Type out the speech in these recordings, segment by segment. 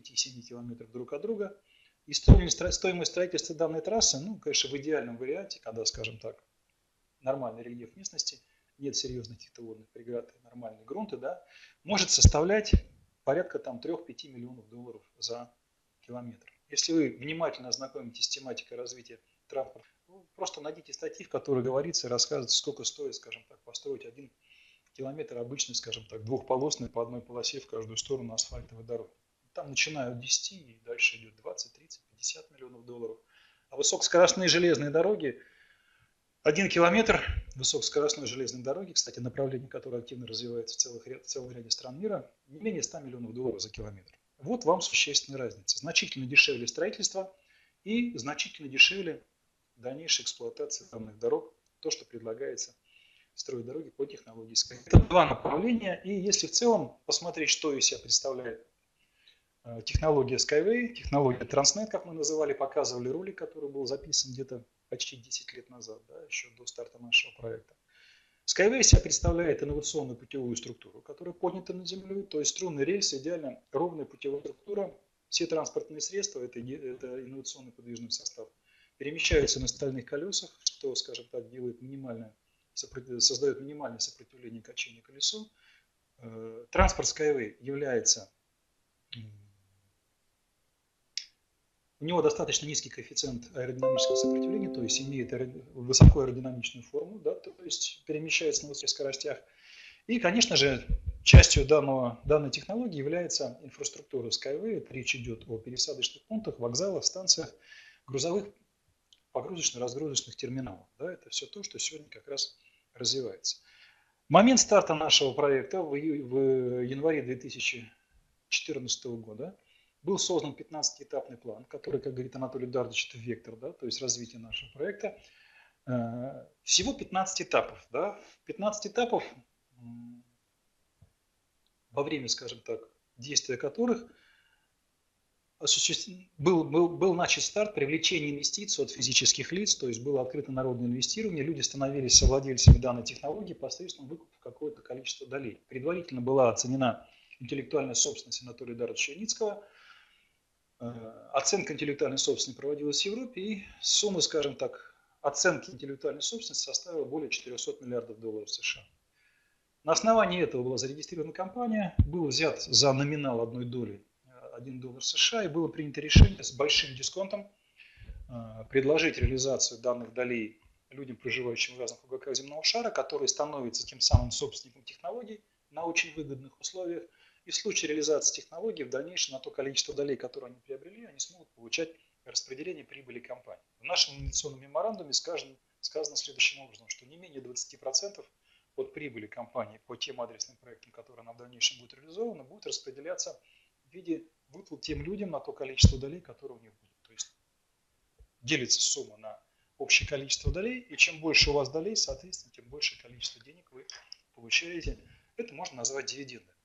5-7 километров друг от друга. И стоимость строительства данной трассы, ну, конечно, в идеальном варианте, когда, скажем так, нормальный рельеф местности, нет серьезных титоводных преград нормальные грунты, да, может составлять порядка там 3-5 миллионов долларов за километр. Если вы внимательно ознакомитесь с тематикой развития транспорта, ну, просто найдите статьи, в которых говорится и рассказывается, сколько стоит, скажем так, построить один километр обычный, скажем так, двухполосный по одной полосе в каждую сторону асфальтовой дороги. Там начинают 10 и дальше идет 20, 30, 50 миллионов долларов. А высокоскоростные железные дороги, один километр высокоскоростной железной дороги, кстати, направление, которое активно развивается в, целых, в целом ряде стран мира, не менее 100 миллионов долларов за километр. Вот вам существенная разница. Значительно дешевле строительство и значительно дешевле дальнейшая эксплуатация данных дорог, то, что предлагается строить дороги по технологии. Это два направления, и если в целом посмотреть, что из себя представляет технология Skyway, технология Transnet, как мы называли, показывали ролик, который был записан где-то почти 10 лет назад, да, еще до старта нашего проекта. Skyway себя представляет инновационную путевую структуру, которая поднята над землей, то есть струнный рельс, идеально ровная путевая структура. Все транспортные средства, это, это инновационный подвижный состав, перемещаются на стальных колесах, что, скажем так, делает минимальное, создает минимальное сопротивление качению колесу. Э, транспорт Skyway является у него достаточно низкий коэффициент аэродинамического сопротивления, то есть имеет высокую аэродинамичную форму, да, то есть перемещается на высоких скоростях. И, конечно же, частью данного, данной технологии является инфраструктура Skyway. Речь идет о пересадочных пунктах, вокзалах, станциях, грузовых, погрузочно-разгрузочных терминалах. Да, это все то, что сегодня как раз развивается. Момент старта нашего проекта в, в январе 2014 года – был создан 15-этапный план, который, как говорит Анатолий Дардович, это вектор, да, то есть развитие нашего проекта. Э, всего 15 этапов. Да? 15 этапов, во время, скажем так, действия которых был, был, был начат старт привлечения инвестиций от физических лиц, то есть было открыто народное инвестирование, люди становились совладельцами данной технологии посредством выкупа какого-то количества долей. Предварительно была оценена интеллектуальная собственность Анатолия Даровича Яницкого – оценка интеллектуальной собственности проводилась в Европе, и сумма, скажем так, оценки интеллектуальной собственности составила более 400 миллиардов долларов США. На основании этого была зарегистрирована компания, был взят за номинал одной доли 1 э, доллар США, и было принято решение с большим дисконтом э, предложить реализацию данных долей людям, проживающим в разных уголках земного шара, которые становятся тем самым собственником технологий на очень выгодных условиях – и в случае реализации технологий в дальнейшем на то количество долей, которые они приобрели, они смогут получать распределение прибыли компании. В нашем инвестиционном меморандуме сказано, сказано следующим образом, что не менее 20% от прибыли компании по тем адресным проектам, которые она в дальнейшем будет реализована, будет распределяться в виде выплат тем людям на то количество долей, которые у них будут. То есть делится сумма на общее количество долей, и чем больше у вас долей, соответственно, тем большее количество денег вы получаете. Это можно назвать дивидендами.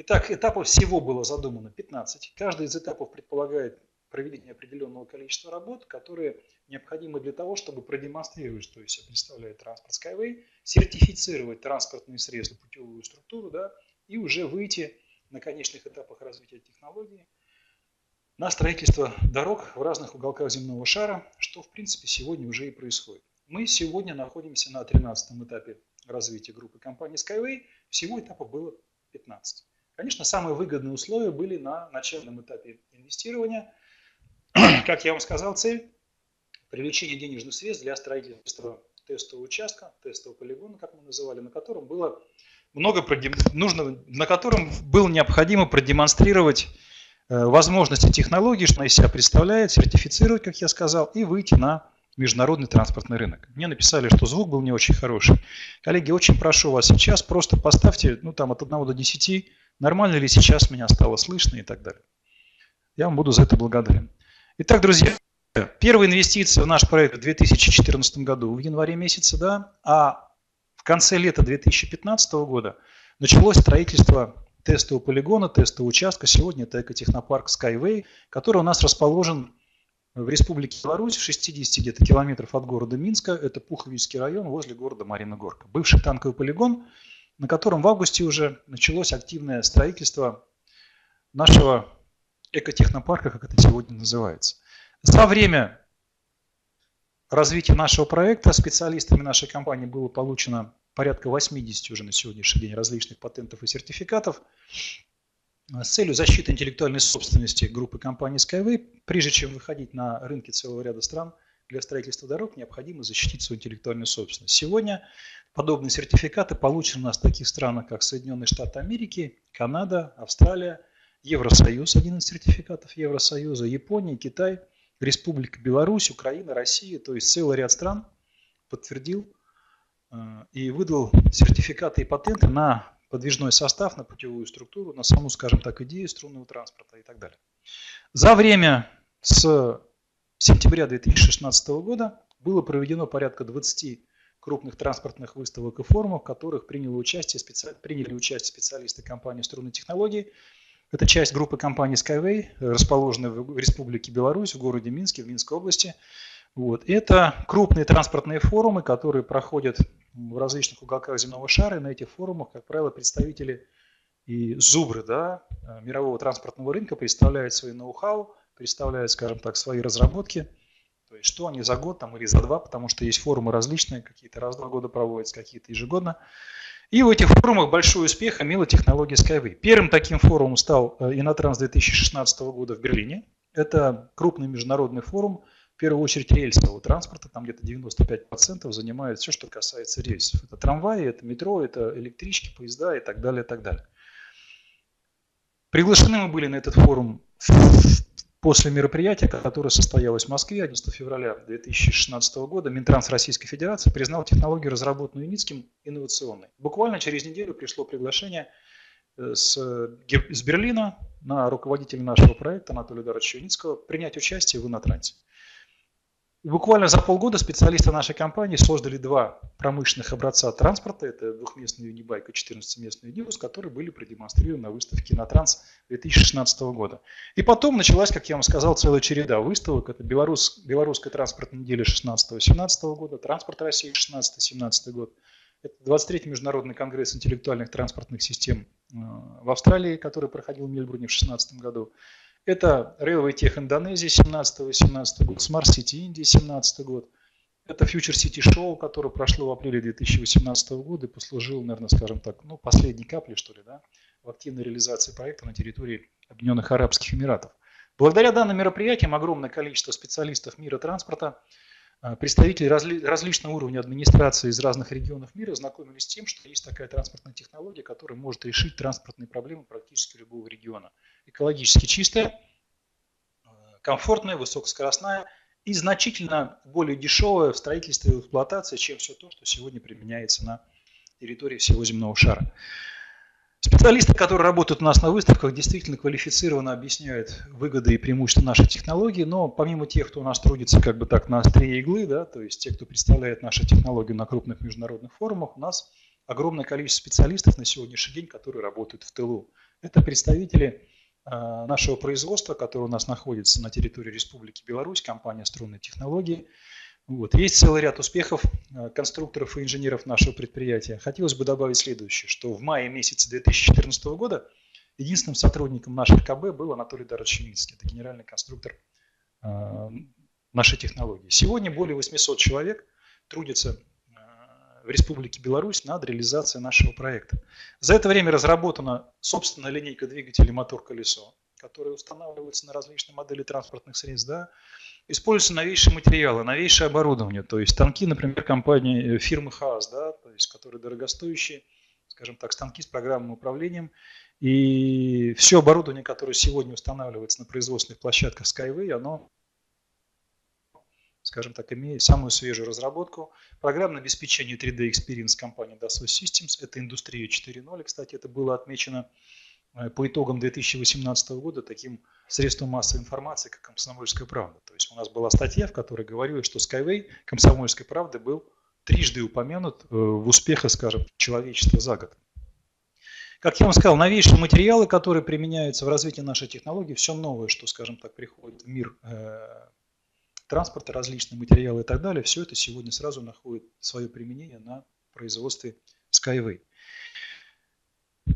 Итак, этапов всего было задумано 15. Каждый из этапов предполагает проведение определенного количества работ, которые необходимы для того, чтобы продемонстрировать, что из себя представляет транспорт Skyway, сертифицировать транспортные средства, путевую структуру, да, и уже выйти на конечных этапах развития технологии на строительство дорог в разных уголках земного шара, что в принципе сегодня уже и происходит. Мы сегодня находимся на 13 этапе развития группы компании Skyway. Всего этапов было 15. Конечно, самые выгодные условия были на начальном этапе инвестирования. Как я вам сказал, цель – привлечение денежных средств для строительства тестового участка, тестового полигона, как мы называли, на котором было много нужно, на котором было необходимо продемонстрировать э, возможности технологий, что она из себя представляет, сертифицировать, как я сказал, и выйти на международный транспортный рынок. Мне написали, что звук был не очень хороший. Коллеги, очень прошу вас сейчас просто поставьте ну, там, от 1 до 10 нормально ли сейчас меня стало слышно и так далее. Я вам буду за это благодарен. Итак, друзья, первые инвестиции в наш проект в 2014 году в январе месяце, да, а в конце лета 2015 года началось строительство тестового полигона, тестового участка. Сегодня это экотехнопарк Skyway, который у нас расположен в Республике Беларусь, в 60 где-то километров от города Минска. Это Пуховический район возле города Марина Горка. Бывший танковый полигон – на котором в августе уже началось активное строительство нашего экотехнопарка, как это сегодня называется. За время развития нашего проекта специалистами нашей компании было получено порядка 80 уже на сегодняшний день различных патентов и сертификатов с целью защиты интеллектуальной собственности группы компаний Skyway. Прежде чем выходить на рынки целого ряда стран для строительства дорог, необходимо защитить свою интеллектуальную собственность. Сегодня подобные сертификаты получены у нас в таких странах, как Соединенные Штаты Америки, Канада, Австралия, Евросоюз, один из сертификатов Евросоюза, Япония, Китай, Республика Беларусь, Украина, Россия, то есть целый ряд стран подтвердил э, и выдал сертификаты и патенты на подвижной состав, на путевую структуру, на саму, скажем так, идею струнного транспорта и так далее. За время с сентября 2016 года было проведено порядка 20 крупных транспортных выставок и форумов, в которых приняли участие, специ... приняли участие специалисты компании «Струнные технологии», это часть группы компании Skyway, расположенная в Республике Беларусь, в городе Минске, в Минской области. Вот. Это крупные транспортные форумы, которые проходят в различных уголках земного шара. И на этих форумах, как правило, представители и зубры да, мирового транспортного рынка представляют свои ноу-хау, представляют, скажем так, свои разработки. То есть что они за год там, или за два, потому что есть форумы различные, какие-то раз в два года проводятся, какие-то ежегодно. И в этих форумах большой успех имела технология Skyway. Первым таким форумом стал Инотранс э, 2016 года в Берлине. Это крупный международный форум, в первую очередь рельсового транспорта, там где-то 95% занимает все, что касается рельсов. Это трамваи, это метро, это электрички, поезда и так далее, и так далее. Приглашены мы были на этот форум После мероприятия, которое состоялось в Москве 11 февраля 2016 года, Минтранс Российской Федерации признал технологию, разработанную Юницким, инновационной. Буквально через неделю пришло приглашение э, с, с Берлина на руководителя нашего проекта Анатолия Даровича Юницкого принять участие в Инотрансе. И буквально за полгода специалисты нашей компании создали два промышленных образца транспорта. Это двухместный Юнибайк и 14-местный Юнибус, которые были продемонстрированы на выставке на Транс 2016 года. И потом началась, как я вам сказал, целая череда выставок. Это Белорус, Белорусская транспортная неделя 16-17 года, Транспорт России 16-17 год. Это 23-й международный конгресс интеллектуальных транспортных систем э, в Австралии, который проходил в Мельбурне в 2016 году. Это Railway Tech Индонезии 17-18 год, Smart City Индии 17 год. Это Future City Show, которое прошло в апреле 2018 года и послужило, наверное, скажем так, ну, последней каплей, что ли, да, в активной реализации проекта на территории Объединенных Арабских Эмиратов. Благодаря данным мероприятиям огромное количество специалистов мира транспорта – а, представители разли, различного уровня администрации из разных регионов мира знакомились с тем, что есть такая транспортная технология, которая может решить транспортные проблемы практически любого региона. Экологически чистая, а, комфортная, высокоскоростная и значительно более дешевая в строительстве и эксплуатации, чем все то, что сегодня применяется на территории всего земного шара. Специалисты, которые работают у нас на выставках, действительно квалифицированно объясняют выгоды и преимущества нашей технологии, но помимо тех, кто у нас трудится как бы так на острие иглы, да, то есть те, кто представляет нашу технологию на крупных международных форумах, у нас огромное количество специалистов на сегодняшний день, которые работают в тылу. Это представители э, нашего производства, которое у нас находится на территории Республики Беларусь, компания «Струнные технологии», вот. Есть целый ряд успехов э, конструкторов и инженеров нашего предприятия. Хотелось бы добавить следующее, что в мае месяце 2014 года единственным сотрудником наших КБ был Анатолий Дарович Это генеральный конструктор э, нашей технологии. Сегодня более 800 человек трудятся э, в Республике Беларусь над реализацией нашего проекта. За это время разработана собственная линейка двигателей мотор-колесо, которая устанавливается на различные модели транспортных средств. Да? используются новейшие материалы, новейшее оборудование. То есть станки, например, компании э, фирмы ХААС, да, то есть, которые дорогостоящие, скажем так, станки с программным управлением. И все оборудование, которое сегодня устанавливается на производственных площадках Skyway, оно, скажем так, имеет самую свежую разработку. Программное обеспечение 3D Experience компании Dassault Systems, это индустрия 4.0, кстати, это было отмечено Э, по итогам 2018 года таким средством массовой информации, как «Комсомольская правда». То есть у нас была статья, в которой говорилось, что Skyway «Комсомольской правды» был трижды упомянут э, в успехах, скажем, человечества за год. Как я вам сказал, новейшие материалы, которые применяются в развитии нашей технологии, все новое, что, скажем так, приходит в мир э, транспорта, различные материалы и так далее, все это сегодня сразу находит свое применение на производстве Skyway.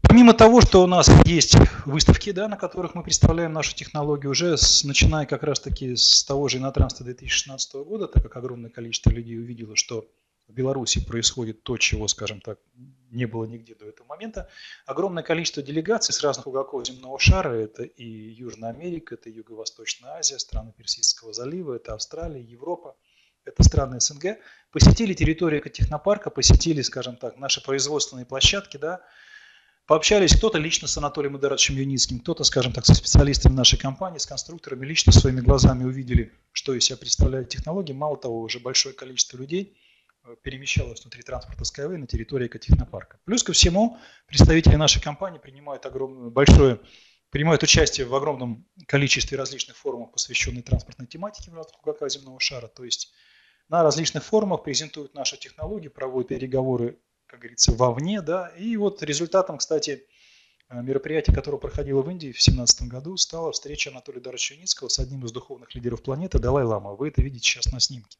Помимо того, что у нас есть выставки, да, на которых мы представляем нашу технологию, уже с, начиная как раз-таки с того же инотранства 2016 года, так как огромное количество людей увидело, что в Беларуси происходит то, чего, скажем так, не было нигде до этого момента. Огромное количество делегаций с разных уголков земного шара, это и Южная Америка, это Юго-Восточная Азия, страны Персидского залива, это Австралия, Европа, это страны СНГ, посетили территорию экотехнопарка, посетили, скажем так, наши производственные площадки, да, пообщались кто-то лично с Анатолием Идаровичем Юницким, кто-то, скажем так, со специалистами нашей компании, с конструкторами, лично своими глазами увидели, что из себя представляет технология. Мало того, уже большое количество людей – Перемещалась внутри транспорта Skyway на территории экотехнопарка. Плюс ко всему, представители нашей компании принимают огромное, большое, принимают участие в огромном количестве различных форумов, посвященных транспортной тематике в разных уголках земного шара. То есть на различных форумах презентуют наши технологии, проводят переговоры, как говорится, вовне. Да? И вот результатом, кстати, э, мероприятия, которое проходило в Индии в 2017 году, стала встреча Анатолия Даровича Юницкого с одним из духовных лидеров планеты Далай-Лама. Вы это видите сейчас на снимке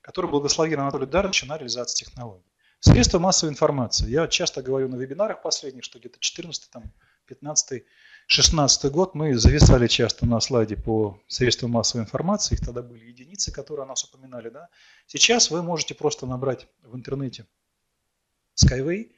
который благословил Анатолия Даровича на реализацию технологий. Средства массовой информации. Я часто говорю на вебинарах последних, что где-то 14, там, 15, 16 год мы зависали часто на слайде по средствам массовой информации, их тогда были единицы, которые нас упоминали. Да? Сейчас вы можете просто набрать в интернете Skyway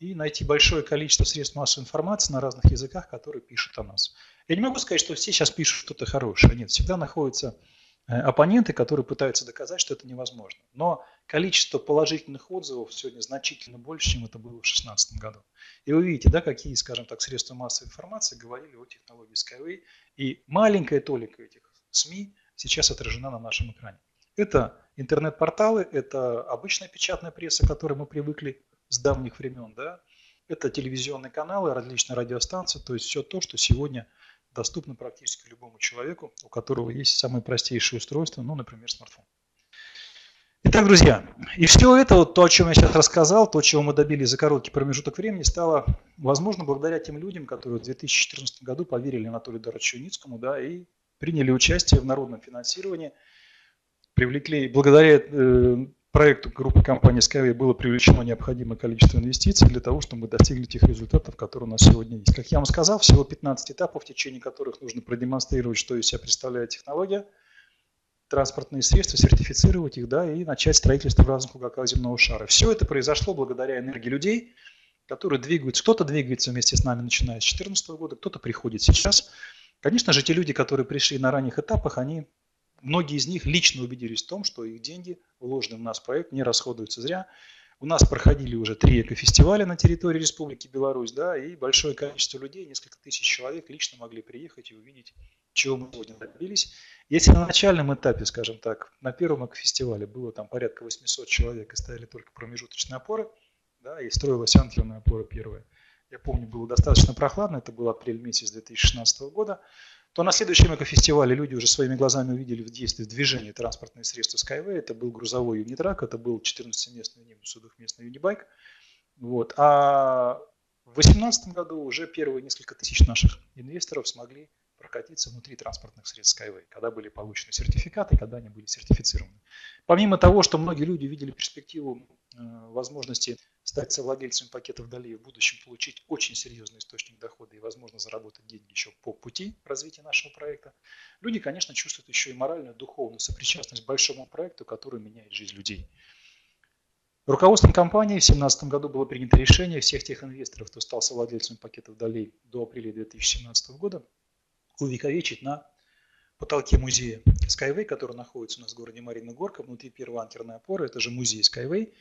и найти большое количество средств массовой информации на разных языках, которые пишут о нас. Я не могу сказать, что все сейчас пишут что-то хорошее. Нет, всегда находится оппоненты, которые пытаются доказать, что это невозможно. Но количество положительных отзывов сегодня значительно больше, чем это было в 2016 году. И вы видите, да, какие, скажем так, средства массовой информации говорили о технологии Skyway. И маленькая толика этих СМИ сейчас отражена на нашем экране. Это интернет-порталы, это обычная печатная пресса, к которой мы привыкли с давних времен, да, это телевизионные каналы, различные радиостанции, то есть все то, что сегодня доступно практически любому человеку, у которого есть самое простейшее устройство, ну, например, смартфон. Итак, друзья, и все это, вот то, о чем я сейчас рассказал, то, чего мы добились за короткий промежуток времени, стало возможно благодаря тем людям, которые в 2014 году поверили Анатолию Даровичу Юницкому да, и приняли участие в народном финансировании, привлекли, благодаря э, проекту группы компании Skyway было привлечено необходимое количество инвестиций для того, чтобы мы достигли тех результатов, которые у нас сегодня есть. Как я вам сказал, всего 15 этапов, в течение которых нужно продемонстрировать, что из себя представляет технология, транспортные средства, сертифицировать их, да, и начать строительство в разных уголках земного шара. Все это произошло благодаря энергии людей, которые двигаются. Кто-то двигается вместе с нами, начиная с 2014 года, кто-то приходит сейчас. Конечно же, те люди, которые пришли на ранних этапах, они многие из них лично убедились в том, что их деньги, вложенные в нас проект, не расходуются зря. У нас проходили уже три экофестиваля на территории Республики Беларусь, да, и большое количество людей, несколько тысяч человек лично могли приехать и увидеть, чего мы сегодня добились. Если на начальном этапе, скажем так, на первом экофестивале было там порядка 800 человек и стояли только промежуточные опоры, да, и строилась анкерная опора первая. Я помню, было достаточно прохладно, это был апрель месяц 2016 года то на следующем экофестивале люди уже своими глазами увидели в действии, в движении транспортные средства Skyway. Это был грузовой юнитрак, это был 14-местный Нимбус и двухместный юнибайк. Вот. А в 2018 году уже первые несколько тысяч наших инвесторов смогли прокатиться внутри транспортных средств Skyway, когда были получены сертификаты, когда они были сертифицированы. Помимо того, что многие люди видели перспективу возможности стать совладельцем пакетов Дали в будущем получить очень серьезный источник дохода и, возможно, заработать деньги еще по пути развития нашего проекта, люди, конечно, чувствуют еще и моральную, духовную сопричастность к большому проекту, который меняет жизнь людей. Руководством компании в 2017 году было принято решение всех тех инвесторов, кто стал совладельцем пакетов долей до апреля 2017 года, увековечить на потолке музея Skyway, который находится у нас в городе Марина Горка, внутри первой анкерной опоры, это же музей Skyway,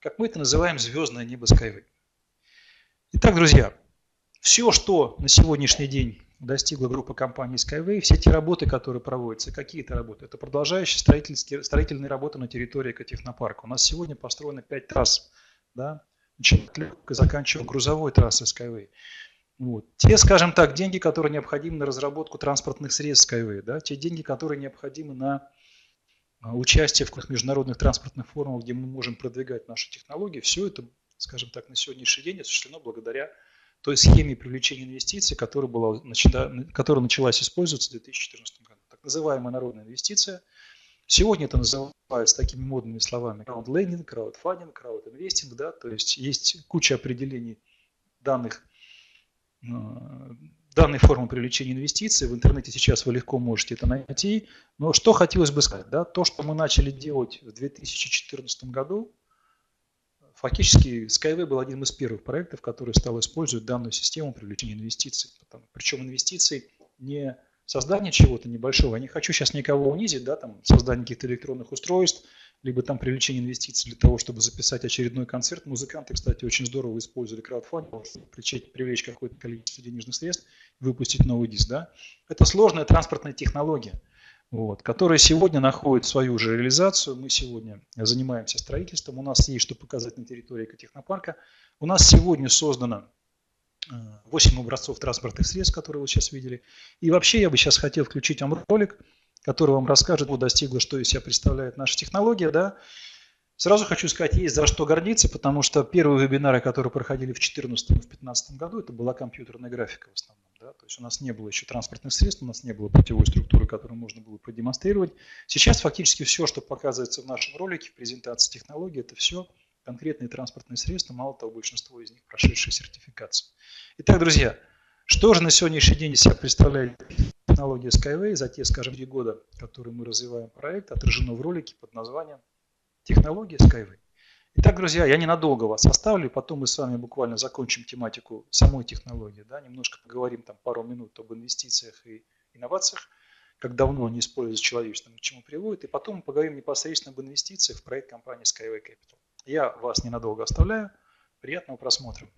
как мы это называем, звездное небо Skyway. Итак, друзья, все, что на сегодняшний день достигла группа компаний Skyway, все те работы, которые проводятся, какие это работы? Это продолжающие строительные, строительные работы на территории экотехнопарка. У нас сегодня построено 5 трасс, да, начиная заканчивая грузовой трассой Skyway. Вот. Те, скажем так, деньги, которые необходимы на разработку транспортных средств Skyway, да, те деньги, которые необходимы на участие в международных транспортных форумах, где мы можем продвигать наши технологии, все это, скажем так, на сегодняшний день осуществлено благодаря той схеме привлечения инвестиций, которая, была, которая началась использоваться в 2014 году. Так называемая народная инвестиция. Сегодня это называется такими модными словами краудлендинг, краудфандинг, краудинвестинг, да, то есть есть куча определений данных данной формы привлечения инвестиций. В интернете сейчас вы легко можете это найти. Но что хотелось бы сказать, да, то, что мы начали делать в 2014 году, фактически Skyway был одним из первых проектов, который стал использовать данную систему привлечения инвестиций. Причем инвестиций не создание чего-то небольшого. Я не хочу сейчас никого унизить, да, там, создание каких-то электронных устройств, либо там привлечение инвестиций для того, чтобы записать очередной концерт. Музыканты, кстати, очень здорово использовали краудфандинг, чтобы привлечь, привлечь какое-то количество денежных средств выпустить новый диск. Да? Это сложная транспортная технология, вот, которая сегодня находит свою уже реализацию. Мы сегодня занимаемся строительством. У нас есть что показать на территории экотехнопарка. У нас сегодня создано 8 образцов транспортных средств, которые вы сейчас видели. И вообще я бы сейчас хотел включить вам ролик, который вам расскажет, что достигло, что из себя представляет наша технология. Да? Сразу хочу сказать, есть за что гордиться, потому что первые вебинары, которые проходили в 2014 и в 2015 году, это была компьютерная графика в основном. Да? То есть у нас не было еще транспортных средств, у нас не было путевой структуры, которую можно было продемонстрировать. Сейчас фактически все, что показывается в нашем ролике, в презентации технологии, это все конкретные транспортные средства, мало того, большинство из них прошедшие сертификацию. Итак, друзья, что же на сегодняшний день из себя представляет технология Skyway за те, скажем, три года, которые мы развиваем проект, отражено в ролике под названием «Технология Skyway». Итак, друзья, я ненадолго вас оставлю, потом мы с вами буквально закончим тематику самой технологии, да, немножко поговорим там пару минут об инвестициях и инновациях, как давно они используются человечеством, к чему приводят, и потом мы поговорим непосредственно об инвестициях в проект компании Skyway Capital. Я вас ненадолго оставляю. Приятного просмотра.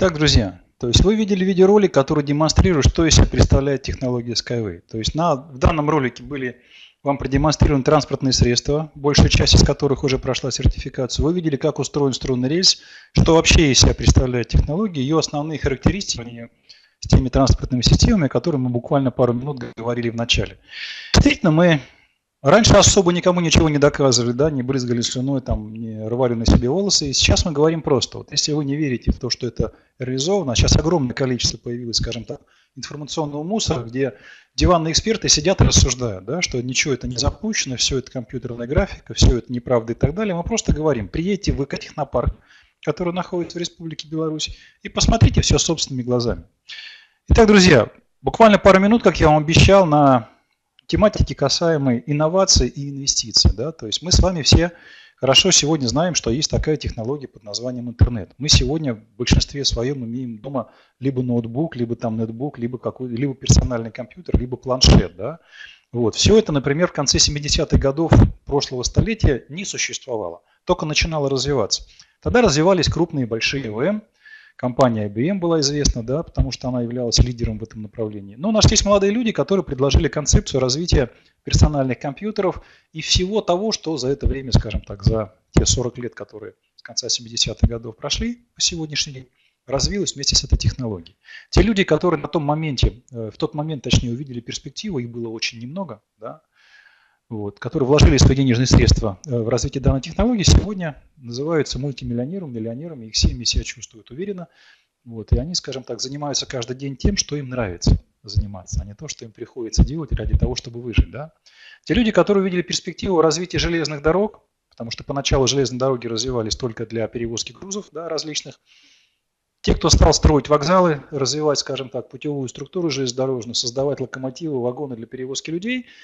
Итак, друзья, то есть вы видели видеоролик, который демонстрирует, что из себя представляет технология Skyway. То есть на, в данном ролике были вам продемонстрированы транспортные средства, большая часть из которых уже прошла сертификацию. Вы видели, как устроен струнный рельс, что вообще из себя представляет технология, ее основные характеристики с теми транспортными системами, о которых мы буквально пару минут говорили в начале. Действительно, мы Раньше особо никому ничего не доказывали, да, не брызгали слюной, там, не рвали на себе волосы. И сейчас мы говорим просто, вот если вы не верите в то, что это реализовано, сейчас огромное количество появилось, скажем так, информационного мусора, где диванные эксперты сидят и рассуждают, да, что ничего это не запущено, все это компьютерная графика, все это неправда и так далее. Мы просто говорим, приедьте в ВК-технопарк, который находится в Республике Беларусь, и посмотрите все собственными глазами. Итак, друзья, буквально пару минут, как я вам обещал, на тематики, касаемой инноваций и инвестиций. Да? То есть мы с вами все хорошо сегодня знаем, что есть такая технология под названием интернет. Мы сегодня в большинстве своем имеем дома либо ноутбук, либо там нетбук, либо, какой, либо персональный компьютер, либо планшет. Да? Вот. Все это, например, в конце 70-х годов прошлого столетия не существовало, только начинало развиваться. Тогда развивались крупные большие ВМ, Компания IBM была известна, да, потому что она являлась лидером в этом направлении. Но нашлись молодые люди, которые предложили концепцию развития персональных компьютеров и всего того, что за это время, скажем так, за те 40 лет, которые с конца 70-х годов прошли по сегодняшний день, развилась вместе с этой технологией. Те люди, которые на том моменте, э, в тот момент, точнее, увидели перспективу, их было очень немного, да, вот, которые вложили свои денежные средства э, в развитие данной технологии, сегодня называются мультимиллионерами, миллионерами, их семьи себя чувствуют уверенно. Вот, и они, скажем так, занимаются каждый день тем, что им нравится заниматься, а не то, что им приходится делать ради того, чтобы выжить. Да? Те люди, которые увидели перспективу развития железных дорог, потому что поначалу железные дороги развивались только для перевозки грузов да, различных, те, кто стал строить вокзалы, развивать, скажем так, путевую структуру железнодорожную, создавать локомотивы, вагоны для перевозки людей –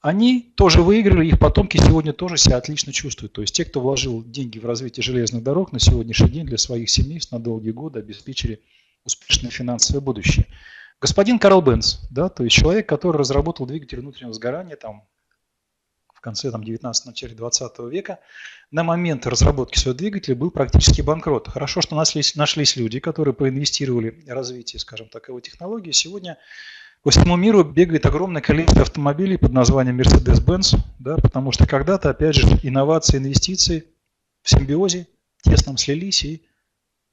они тоже выиграли, их потомки сегодня тоже себя отлично чувствуют. То есть те, кто вложил деньги в развитие железных дорог, на сегодняшний день для своих семейств на долгие годы обеспечили успешное финансовое будущее. Господин Карл Бенц, да, то есть человек, который разработал двигатель внутреннего сгорания там, в конце там, 19 начале 20 века, на момент разработки своего двигателя был практически банкрот. Хорошо, что нашлись, нашлись люди, которые проинвестировали развитие, скажем так, его технологии. Сегодня по всему миру бегает огромное количество автомобилей под названием Mercedes-Benz, да, потому что когда-то, опять же, инновации, инвестиции в симбиозе тесном слились и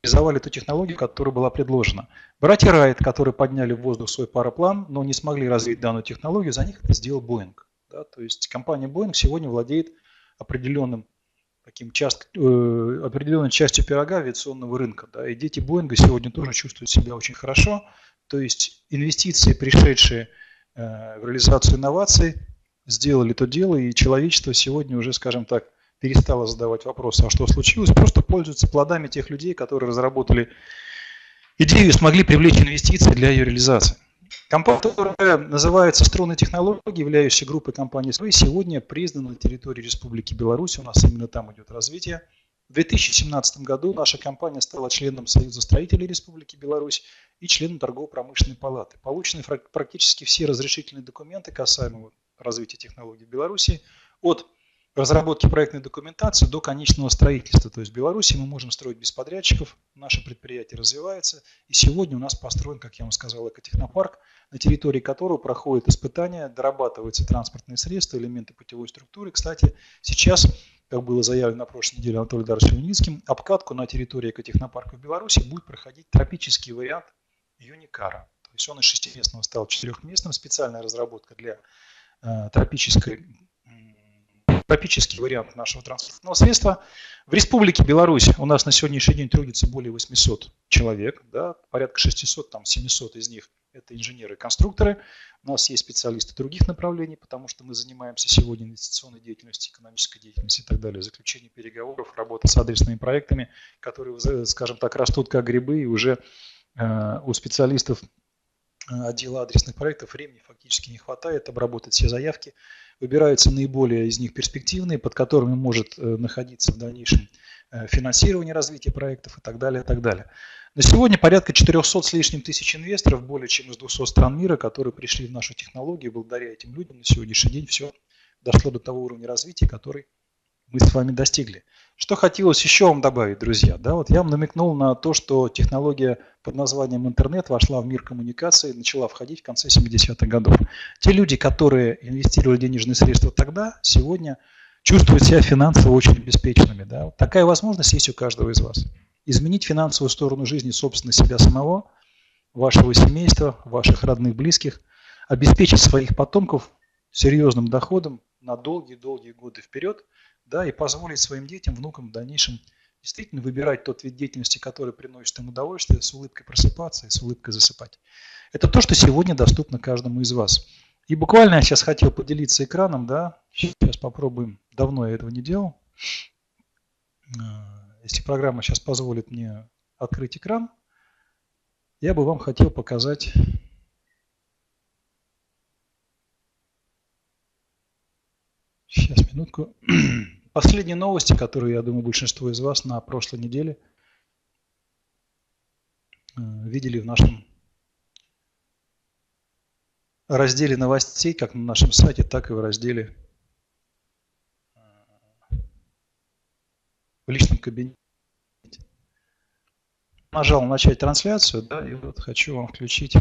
реализовали ту технологию, которая была предложена. Братья Райт, которые подняли в воздух свой параплан, но не смогли развить данную технологию, за них это сделал Boeing. Да, то есть компания Boeing сегодня владеет определенным таким част, э, определенной частью пирога авиационного рынка. Да, и дети Боинга сегодня тоже чувствуют себя очень хорошо, то есть инвестиции, пришедшие э, в реализацию инноваций, сделали то дело, и человечество сегодня уже, скажем так, перестало задавать вопросы, а что случилось, просто пользуются плодами тех людей, которые разработали идею и смогли привлечь инвестиции для ее реализации. Компания, которая называется «Струнные технологии», являющаяся группой компаний СВ, сегодня признана на территории Республики Беларусь, у нас именно там идет развитие – в 2017 году наша компания стала членом Союза строителей Республики Беларусь и членом Торгово-промышленной палаты. Получены практически все разрешительные документы касаемо развития технологий в Беларуси от разработки проектной документации до конечного строительства. То есть в Беларуси мы можем строить без подрядчиков, наше предприятие развивается. И сегодня у нас построен, как я вам сказал, экотехнопарк, на территории которого проходят испытания, дорабатываются транспортные средства, элементы путевой структуры. Кстати, сейчас как было заявлено на прошлой неделе Анатолием Даровичем обкатку на территории экотехнопарка в Беларуси будет проходить тропический вариант Юникара. То есть он из шестиместного стал четырехместным, специальная разработка для э, тропической тропический вариант нашего транспортного средства. В Республике Беларусь у нас на сегодняшний день трудится более 800 человек, да, порядка 600, там 700 из них это инженеры-конструкторы. У нас есть специалисты других направлений, потому что мы занимаемся сегодня инвестиционной деятельностью, экономической деятельностью и так далее, заключение переговоров, работа с адресными проектами, которые, скажем так, растут как грибы, и уже э, у специалистов э, отдела адресных проектов времени фактически не хватает обработать все заявки. Выбираются наиболее из них перспективные, под которыми может э, находиться в дальнейшем финансирование развития проектов и так далее, и так далее. На сегодня порядка 400 с лишним тысяч инвесторов, более чем из 200 стран мира, которые пришли в нашу технологию. Благодаря этим людям на сегодняшний день все дошло до того уровня развития, который мы с вами достигли. Что хотелось еще вам добавить, друзья? Да, вот я вам намекнул на то, что технология под названием интернет вошла в мир коммуникации, начала входить в конце 70-х годов. Те люди, которые инвестировали денежные средства тогда, сегодня чувствуют себя финансово очень обеспеченными. Да? Вот такая возможность есть у каждого из вас. Изменить финансовую сторону жизни, собственно, себя самого, вашего семейства, ваших родных, близких, обеспечить своих потомков серьезным доходом на долгие-долгие годы вперед – да, и позволить своим детям, внукам в дальнейшем действительно выбирать тот вид деятельности, который приносит им удовольствие, с улыбкой просыпаться и с улыбкой засыпать. Это то, что сегодня доступно каждому из вас. И буквально я сейчас хотел поделиться экраном, да, сейчас попробуем, давно я этого не делал. А, если программа сейчас позволит мне открыть экран, я бы вам хотел показать Сейчас, минутку. Последние новости, которые, я думаю, большинство из вас на прошлой неделе э, видели в нашем разделе новостей, как на нашем сайте, так и в разделе э, в личном кабинете. Нажал начать трансляцию, да, и вот хочу вам включить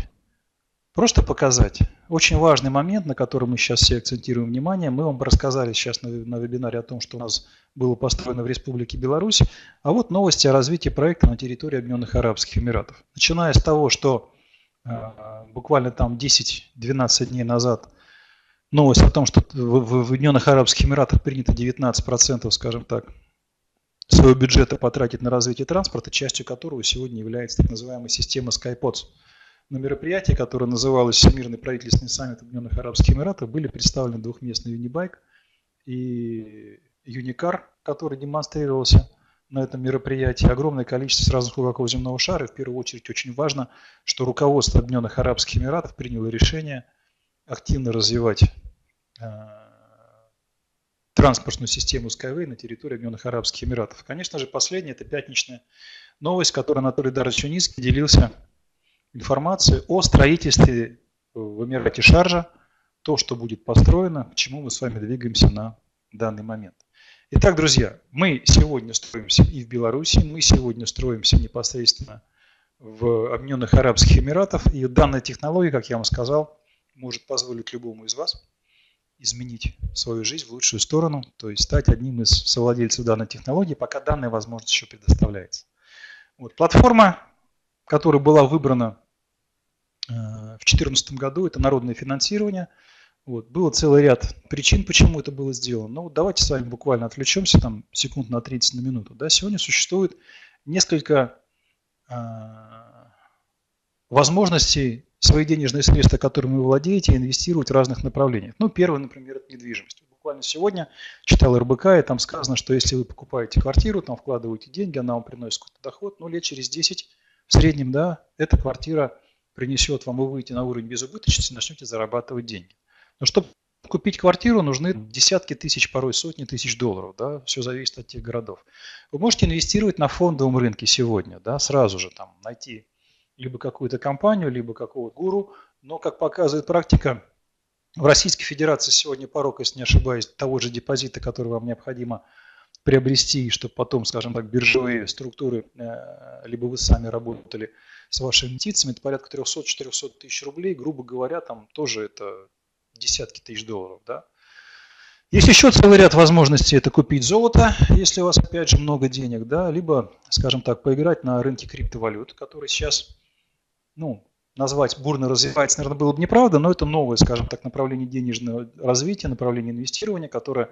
Просто показать. Очень важный момент, на который мы сейчас все акцентируем внимание. Мы вам рассказали сейчас на, на вебинаре о том, что у нас было построено в Республике Беларусь. А вот новости о развитии проекта на территории Объединенных Арабских Эмиратов. Начиная с того, что э, буквально там 10-12 дней назад новость о том, что в, в Объединенных Арабских Эмиратах принято 19%, скажем так, своего бюджета потратить на развитие транспорта, частью которого сегодня является так называемая система SkyPods – на мероприятии, которое называлось Всемирный правительственный саммит Объединенных Арабских Эмиратов, были представлены двухместный юнибайк и юникар, который демонстрировался на этом мероприятии. Огромное количество с разных уголков земного шара. И в первую очередь очень важно, что руководство Объединенных Арабских Эмиратов приняло решение активно развивать э, транспортную систему Skyway на территории Объединенных Арабских Эмиратов. Конечно же, последняя – это пятничная новость, которой Анатолий Дарович Юницкий делился информации о строительстве в Эмирате Шаржа, то, что будет построено, к чему мы с вами двигаемся на данный момент. Итак, друзья, мы сегодня строимся и в Беларуси, мы сегодня строимся непосредственно в Объединенных Арабских Эмиратах, и данная технология, как я вам сказал, может позволить любому из вас изменить свою жизнь в лучшую сторону, то есть стать одним из совладельцев данной технологии, пока данная возможность еще предоставляется. Вот, платформа, которая была выбрана Э, в 2014 году, это народное финансирование. Вот. Было целый ряд причин, почему это было сделано. Но вот давайте с вами буквально отвлечемся там секунд на 30 на минуту. Да, сегодня существует несколько э, возможностей свои денежные средства, которыми вы владеете, инвестировать в разных направлениях. Ну, первое, например, это недвижимость. Буквально сегодня читал РБК, и там сказано, что если вы покупаете квартиру, там вкладываете деньги, она вам приносит какой-то доход, ну, лет через 10 в среднем, да, эта квартира принесет вам, вы выйдете на уровень безубыточности, начнете зарабатывать деньги. Но чтобы купить квартиру, нужны десятки тысяч, порой сотни тысяч долларов. Да? Все зависит от тех городов. Вы можете инвестировать на фондовом рынке сегодня, да? сразу же там найти либо какую-то компанию, либо какого-то гуру. Но, как показывает практика, в Российской Федерации сегодня порог, если не ошибаюсь, того же депозита, который вам необходимо приобрести, чтобы потом, скажем так, биржевые структуры, э, либо вы сами работали с вашими инвестициями, это порядка 300-400 тысяч рублей, грубо говоря, там тоже это десятки тысяч долларов, да. Есть еще целый ряд возможностей, это купить золото, если у вас опять же много денег, да, либо, скажем так, поиграть на рынке криптовалют, который сейчас, ну, назвать бурно развивается, наверное, было бы неправда, но это новое, скажем так, направление денежного развития, направление инвестирования, которое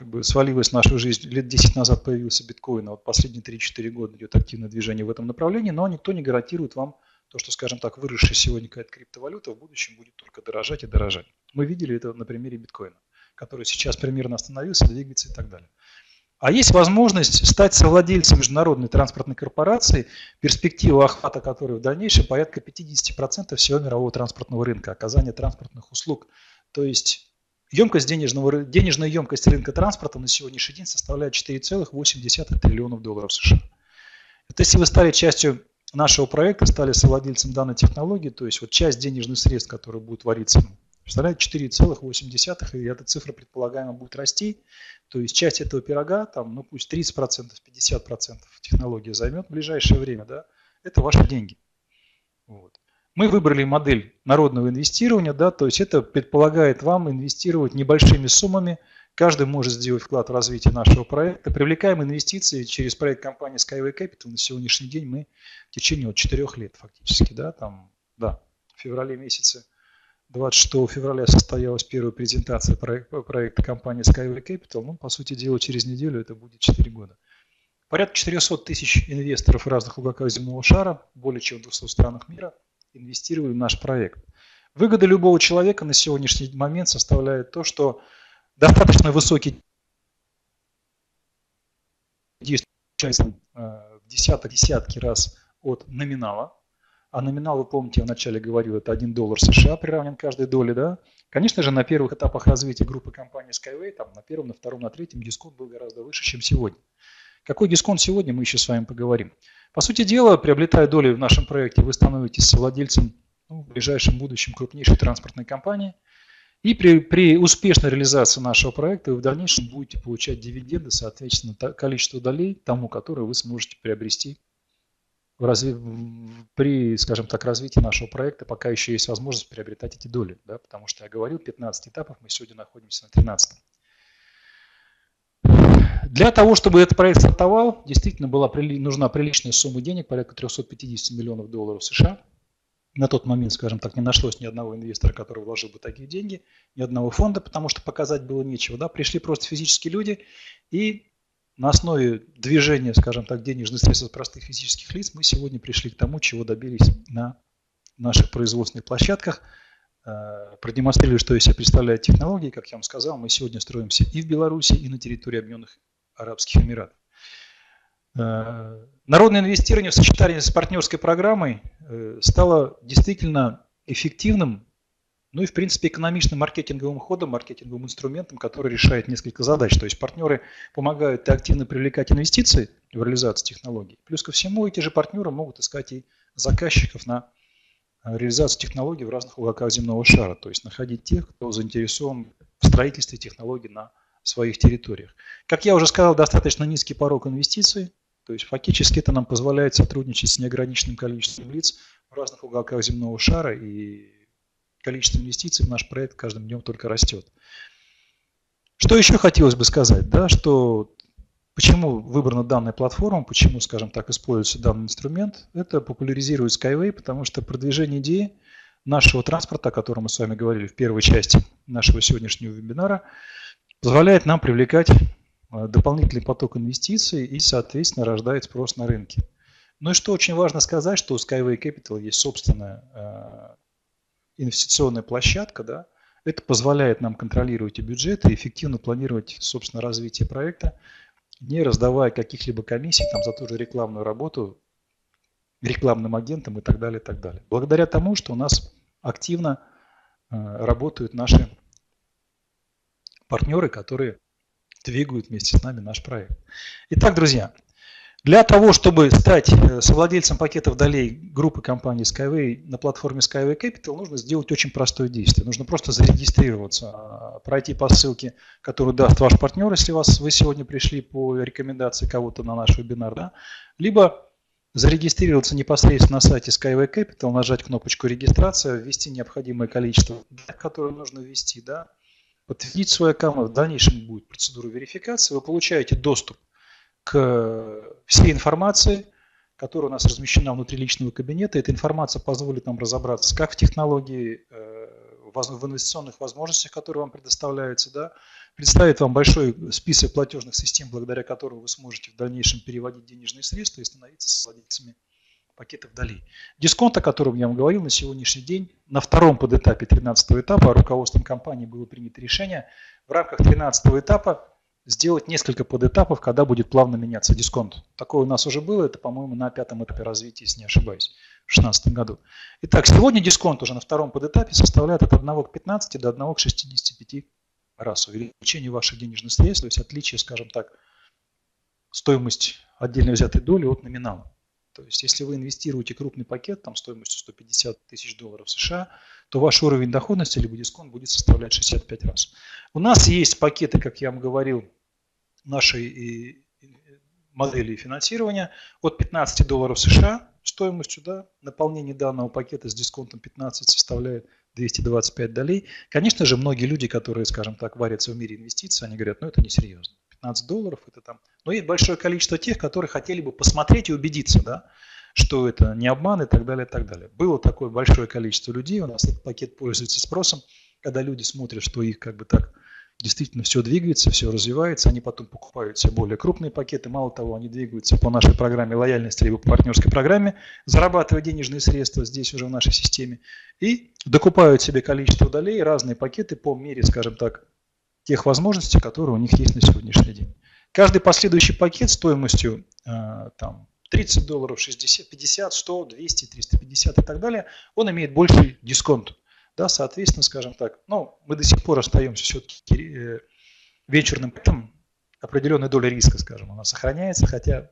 как бы свалилась в нашу жизнь. Лет 10 назад появился биткоин, а вот последние 3-4 года идет активное движение в этом направлении, но никто не гарантирует вам то, что, скажем так, выросшая сегодня какая-то криптовалюта в будущем будет только дорожать и дорожать. Мы видели это на примере биткоина, который сейчас примерно остановился, двигается и так далее. А есть возможность стать совладельцем международной транспортной корпорации, перспектива охвата которой в дальнейшем порядка 50% всего мирового транспортного рынка, оказания транспортных услуг. То есть Емкость денежного, денежная емкость рынка транспорта на сегодняшний день составляет 4,8 триллионов долларов США. Это если вы стали частью нашего проекта, стали совладельцем данной технологии, то есть вот часть денежных средств, которые будут вариться Представляете, 4,8, и эта цифра предполагаемо будет расти. То есть часть этого пирога, там, ну пусть 30%, 50% технология займет в ближайшее время, да, это ваши деньги. Вот. Мы выбрали модель народного инвестирования, да, то есть это предполагает вам инвестировать небольшими суммами, каждый может сделать вклад в развитие нашего проекта. Привлекаем инвестиции через проект компании Skyway Capital. На сегодняшний день мы в течение вот 4 лет фактически, да, там, да, в феврале месяце 26 февраля состоялась первая презентация проекта, проекта компании Skyway Capital. Ну, по сути дела, через неделю это будет 4 года. Порядка 400 тысяч инвесторов в разных уголках земного шара, более чем в 200 странах мира, инвестировали в наш проект. Выгода любого человека на сегодняшний момент составляет то, что достаточно высокий действует э, в десяток, десятки раз от номинала, а номинал, вы помните, я вначале говорил, это 1 доллар США приравнен каждой доле, да? Конечно же, на первых этапах развития группы компании Skyway, там на первом, на втором, на третьем дисконт был гораздо выше, чем сегодня. Какой дисконт сегодня, мы еще с вами поговорим. По сути дела, приобретая доли в нашем проекте, вы становитесь владельцем ну, в ближайшем будущем крупнейшей транспортной компании. И при, при успешной реализации нашего проекта вы в дальнейшем будете получать дивиденды, соответственно, количество долей тому, которое вы сможете приобрести в разви... при, скажем так, развитии нашего проекта пока еще есть возможность приобретать эти доли, да, потому что я говорил, 15 этапов, мы сегодня находимся на 13. Для того, чтобы этот проект стартовал, действительно была нужна приличная сумма денег, порядка 350 миллионов долларов США. На тот момент, скажем так, не нашлось ни одного инвестора, который вложил бы такие деньги, ни одного фонда, потому что показать было нечего. Да? Пришли просто физические люди и на основе движения, скажем так, денежных средств простых физических лиц мы сегодня пришли к тому, чего добились на наших производственных площадках. Э, продемонстрировали, что из себя представляют технологии. Как я вам сказал, мы сегодня строимся и в Беларуси, и на территории Объединенных Арабских Эмиратов. Э, народное инвестирование в сочетании с партнерской программой э, стало действительно эффективным ну и, в принципе, экономичным маркетинговым ходом, маркетинговым инструментом, который решает несколько задач. То есть партнеры помогают активно привлекать инвестиции в реализацию технологий. Плюс ко всему, эти же партнеры могут искать и заказчиков на э, реализацию технологий в разных уголках земного шара. То есть находить тех, кто заинтересован в строительстве технологий на своих территориях. Как я уже сказал, достаточно низкий порог инвестиций. То есть фактически это нам позволяет сотрудничать с неограниченным количеством лиц в разных уголках земного шара и количество инвестиций в наш проект каждым днем только растет. Что еще хотелось бы сказать, да, что почему выбрана данная платформа, почему, скажем так, используется данный инструмент, это популяризирует Skyway, потому что продвижение идеи нашего транспорта, о котором мы с вами говорили в первой части нашего сегодняшнего вебинара, позволяет нам привлекать э, дополнительный поток инвестиций и, соответственно, рождает спрос на рынке. Ну и что очень важно сказать, что у Skyway Capital есть собственная э, инвестиционная площадка, да, это позволяет нам контролировать и бюджет, и эффективно планировать, собственно, развитие проекта, не раздавая каких-либо комиссий там, за ту же рекламную работу рекламным агентам и так далее, и так далее. Благодаря тому, что у нас активно э, работают наши партнеры, которые двигают вместе с нами наш проект. Итак, друзья, для того, чтобы стать э, совладельцем пакетов долей группы компании Skyway на платформе Skyway Capital, нужно сделать очень простое действие. Нужно просто зарегистрироваться, а, пройти по ссылке, которую даст ваш партнер, если вас, вы сегодня пришли по рекомендации кого-то на наш вебинар, да? либо зарегистрироваться непосредственно на сайте Skyway Capital, нажать кнопочку регистрация, ввести необходимое количество, которое нужно ввести, да? Подтвердить свой аккаунт, в дальнейшем будет процедура верификации, вы получаете доступ к всей информации, которая у нас размещена внутри личного кабинета. Эта информация позволит нам разобраться как в технологии, э, в инвестиционных возможностях, которые вам предоставляются, да, представит вам большой список платежных систем, благодаря которым вы сможете в дальнейшем переводить денежные средства и становиться владельцами пакетов долей. Дисконт, о котором я вам говорил на сегодняшний день, на втором подэтапе 13 этапа руководством компании было принято решение в рамках 13 этапа сделать несколько подэтапов, когда будет плавно меняться дисконт. Такое у нас уже было, это, по-моему, на пятом этапе развития, если не ошибаюсь, в 2016 году. Итак, сегодня дисконт уже на втором подэтапе составляет от 1 к 15 до 1 к 65 раз. Увеличение ваших денежных средств, то есть отличие, скажем так, стоимость отдельно взятой доли от номинала. То есть, если вы инвестируете крупный пакет там, стоимостью 150 тысяч долларов США, то ваш уровень доходности либо дисконт будет составлять 65 раз. У нас есть пакеты, как я вам говорил, нашей модели финансирования от 15 долларов США стоимостью, да, наполнение данного пакета с дисконтом 15 составляет 225 долей. Конечно же, многие люди, которые, скажем так, варятся в мире инвестиций, они говорят, ну это несерьезно. 15 долларов это там. Но есть большое количество тех, которые хотели бы посмотреть и убедиться, да, что это не обман и так далее, и так далее. Было такое большое количество людей, у нас этот пакет пользуется спросом, когда люди смотрят, что их как бы так действительно все двигается, все развивается, они потом покупают все более крупные пакеты, мало того, они двигаются по нашей программе лояльности, либо по партнерской программе, зарабатывая денежные средства здесь уже в нашей системе, и докупают себе количество долей, разные пакеты по мере, скажем так, тех возможностей, которые у них есть на сегодняшний день. Каждый последующий пакет стоимостью э, там, 30 долларов, 60, 50, 100, 200, 350 и так далее, он имеет больший дисконт. Да, соответственно, скажем так, ну, мы до сих пор остаемся все-таки э, венчурным путем, определенная доля риска, скажем, она сохраняется, хотя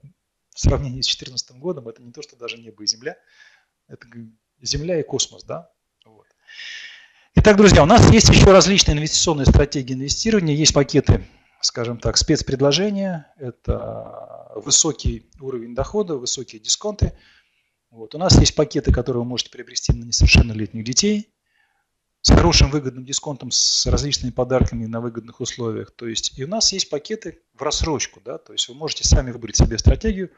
в сравнении с 2014 годом это не то, что даже небо и земля, это земля и космос, да, вот. Итак, друзья, у нас есть еще различные инвестиционные стратегии инвестирования. Есть пакеты, скажем так, спецпредложения. Это высокий уровень дохода, высокие дисконты. Вот. У нас есть пакеты, которые вы можете приобрести на несовершеннолетних детей с хорошим выгодным дисконтом, с различными подарками на выгодных условиях. То есть и у нас есть пакеты в рассрочку. Да? То есть вы можете сами выбрать себе стратегию,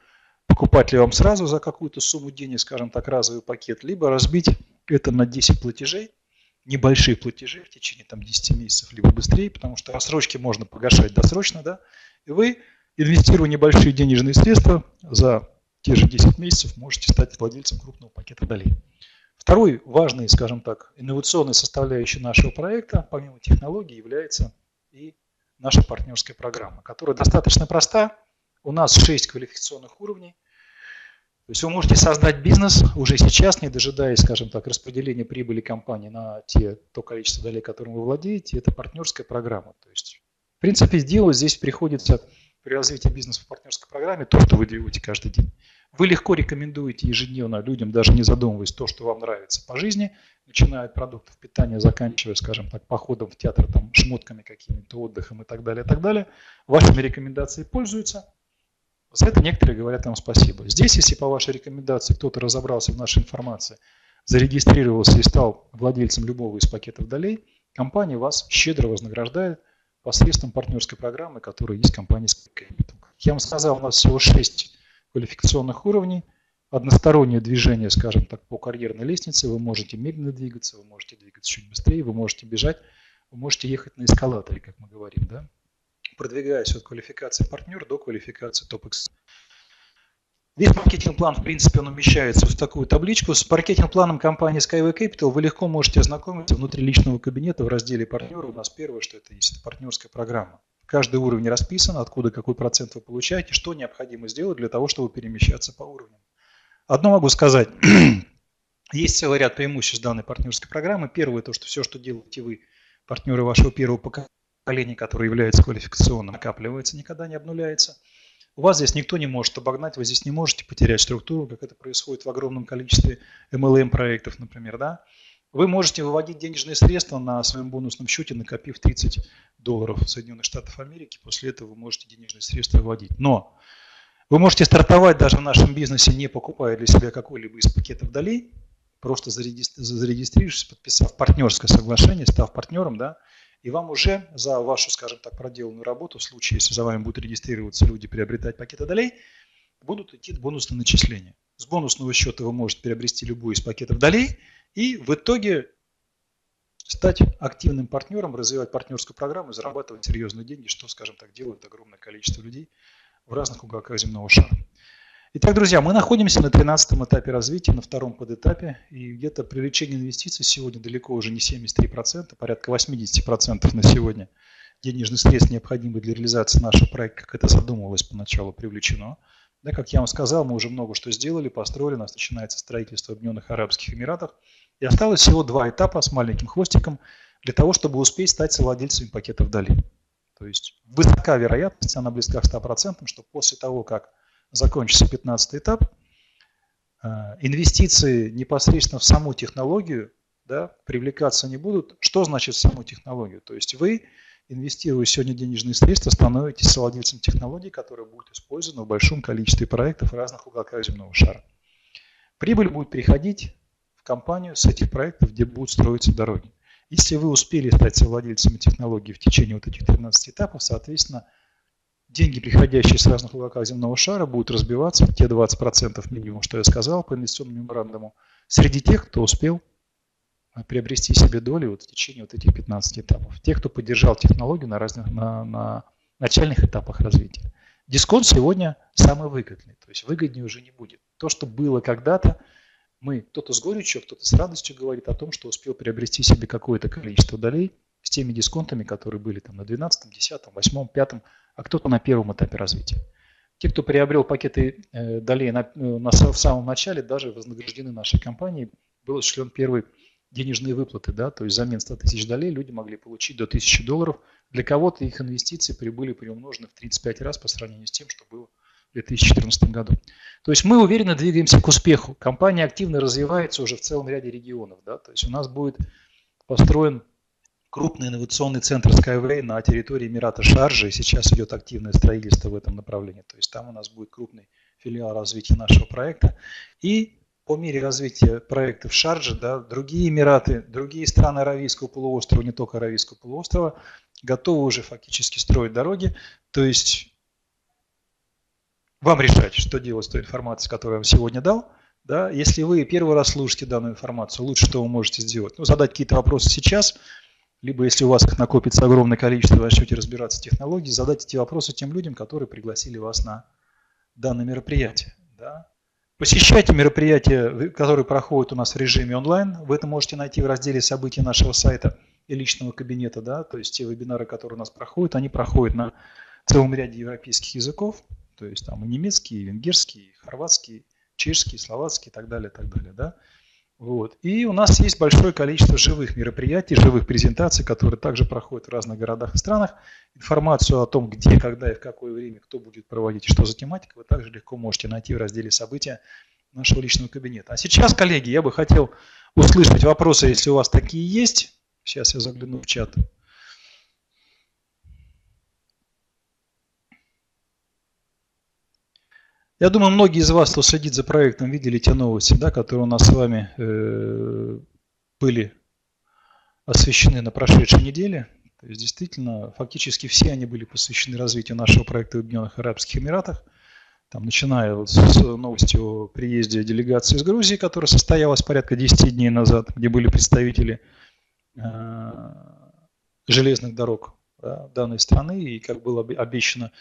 покупать ли вам сразу за какую-то сумму денег, скажем так, разовый пакет, либо разбить это на 10 платежей – небольшие платежи в течение там, 10 месяцев, либо быстрее, потому что рассрочки можно погашать досрочно, да, и вы, инвестируя небольшие денежные средства, за те же 10 месяцев можете стать владельцем крупного пакета долей. Второй важный, скажем так, инновационной составляющей нашего проекта, помимо технологий, является и наша партнерская программа, которая достаточно проста. У нас 6 квалификационных уровней – то есть вы можете создать бизнес уже сейчас, не дожидаясь, скажем так, распределения прибыли компании на те, то количество долей, которым вы владеете. Это партнерская программа. То есть, в принципе, сделать здесь приходится при развитии бизнеса в партнерской программе то, что вы делаете каждый день. Вы легко рекомендуете ежедневно людям, даже не задумываясь, то, что вам нравится по жизни, начиная от продуктов питания, заканчивая, скажем так, походом в театр, там, шмотками какими-то, отдыхом и так далее, и так далее. Вашими рекомендациями пользуются – за это некоторые говорят вам спасибо. Здесь, если по вашей рекомендации кто-то разобрался в нашей информации, зарегистрировался и стал владельцем любого из пакетов долей, компания вас щедро вознаграждает посредством партнерской программы, которая есть в компании Capital. Я вам сказал, у нас всего 6 квалификационных уровней, одностороннее движение, скажем так, по карьерной лестнице. Вы можете медленно двигаться, вы можете двигаться чуть быстрее, вы можете бежать, вы можете ехать на эскалаторе, как мы говорим. Да? Продвигаясь от квалификации партнер до квалификации топ-экс. Весь маркетинг-план, в принципе, он умещается в такую табличку. С маркетинг-планом компании Skyway Capital вы легко можете ознакомиться внутри личного кабинета в разделе «Партнеры». У нас первое, что это есть, это партнерская программа. Каждый уровень расписан, откуда какой процент вы получаете, что необходимо сделать для того, чтобы перемещаться по уровням. Одно могу сказать. Есть целый ряд преимуществ данной партнерской программы. Первое, то, что все, что делаете вы, партнеры вашего первого поколения, поколений, которое является квалификационным, накапливается, никогда не обнуляется. У вас здесь никто не может обогнать, вы здесь не можете потерять структуру, как это происходит в огромном количестве MLM-проектов, например. Да? Вы можете выводить денежные средства на своем бонусном счете, накопив 30 долларов Соединенных Штатов Америки. После этого вы можете денежные средства выводить. Но вы можете стартовать даже в нашем бизнесе, не покупая для себя какой-либо из пакетов долей, просто зарегистрировавшись, подписав партнерское соглашение, став партнером, да, и вам уже за вашу, скажем так, проделанную работу, в случае, если за вами будут регистрироваться люди, приобретать пакеты долей, будут идти бонусные начисления. С бонусного счета вы можете приобрести любой из пакетов долей и в итоге стать активным партнером, развивать партнерскую программу зарабатывать серьезные деньги, что, скажем так, делает огромное количество людей в разных уголках земного шара. Итак, друзья, мы находимся на 13 этапе развития, на втором подэтапе, и где-то привлечение инвестиций сегодня далеко уже не 73%, порядка 80% на сегодня денежных средств, необходимых для реализации нашего проекта, как это задумывалось поначалу, привлечено. Да, как я вам сказал, мы уже много что сделали, построили, у нас начинается строительство Объединенных Арабских Эмиратов, и осталось всего два этапа с маленьким хвостиком для того, чтобы успеть стать совладельцами пакетов Дали. То есть высока вероятность, она близка к 100%, что после того, как закончится 15 этап, а, инвестиции непосредственно в саму технологию да, привлекаться не будут. Что значит саму технологию? То есть вы, инвестируя сегодня денежные средства, становитесь совладельцем технологии, которая будет использована в большом количестве проектов в разных уголках земного шара. Прибыль будет приходить в компанию с этих проектов, где будут строиться дороги. Если вы успели стать совладельцами технологии в течение вот этих 13 этапов, соответственно, деньги, приходящие с разных уголков земного шара, будут разбиваться, те 20% минимум, что я сказал по инвестиционному меморандуму, среди тех, кто успел а, приобрести себе доли вот в течение вот этих 15 этапов. Те, кто поддержал технологию на, разных, на, на начальных этапах развития. Дисконт сегодня самый выгодный, то есть выгоднее уже не будет. То, что было когда-то, мы, кто-то с горечью, кто-то с радостью говорит о том, что успел приобрести себе какое-то количество долей с теми дисконтами, которые были там на 12, 10, 8, 5, а кто-то на первом этапе развития. Те, кто приобрел пакеты э, долей на, э, на, в самом начале, даже вознаграждены нашей компанией, был осуществлен первый денежные выплаты, да, то есть взамен 100 тысяч долей люди могли получить до 1000 долларов. Для кого-то их инвестиции прибыли приумножены в 35 раз по сравнению с тем, что было в 2014 году. То есть мы уверенно двигаемся к успеху. Компания активно развивается уже в целом ряде регионов. Да? То есть у нас будет построен крупный инновационный центр Skyway на территории Эмирата Шаржи. И сейчас идет активное строительство в этом направлении. То есть там у нас будет крупный филиал развития нашего проекта. И по мере развития проекта в Шарже, да, другие Эмираты, другие страны Аравийского полуострова, не только Аравийского полуострова, готовы уже фактически строить дороги. То есть вам решать, что делать с той информацией, которую я вам сегодня дал. Да? Если вы первый раз слушаете данную информацию, лучше что вы можете сделать? Ну, задать какие-то вопросы сейчас, либо если у вас их накопится огромное количество, вы начнете разбираться в технологии, задать эти вопросы тем людям, которые пригласили вас на данное мероприятие. Да? Посещайте мероприятия, которые проходят у нас в режиме онлайн. Вы это можете найти в разделе событий нашего сайта и личного кабинета. Да? То есть те вебинары, которые у нас проходят, они проходят на целом ряде европейских языков. То есть там и немецкий, и венгерский, и хорватский, чешский, словацкий и так далее, так далее. Да? Вот. И у нас есть большое количество живых мероприятий, живых презентаций, которые также проходят в разных городах и странах. Информацию о том, где, когда и в какое время, кто будет проводить и что за тематика, вы также легко можете найти в разделе «События» нашего личного кабинета. А сейчас, коллеги, я бы хотел услышать вопросы, если у вас такие есть. Сейчас я загляну в чат. Я думаю, многие из вас, кто следит за проектом, видели те новости, да, которые у нас с вами э, были освещены на прошедшей неделе. То есть действительно, фактически все они были посвящены развитию нашего проекта в Объединенных Арабских Эмиратах. Там, начиная вот с новости о приезде делегации из Грузии, которая состоялась порядка 10 дней назад, где были представители э, железных дорог да, данной страны, и как было обещано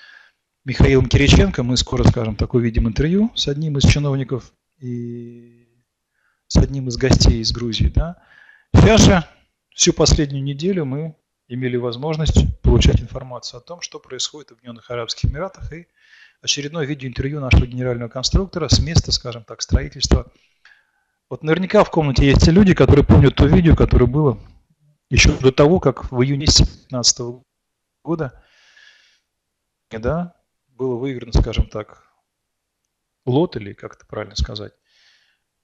Михаилом Кириченко мы скоро, скажем так, увидим интервью с одним из чиновников и с одним из гостей из Грузии. Да. Сейчас всю последнюю неделю мы имели возможность получать информацию о том, что происходит в Объединенных Арабских Эмиратах и очередное видеоинтервью нашего генерального конструктора с места, скажем так, строительства. Вот наверняка в комнате есть те люди, которые помнят то видео, которое было еще до того, как в июне 2015 года да, было выиграно, скажем так, лот, или как это правильно сказать,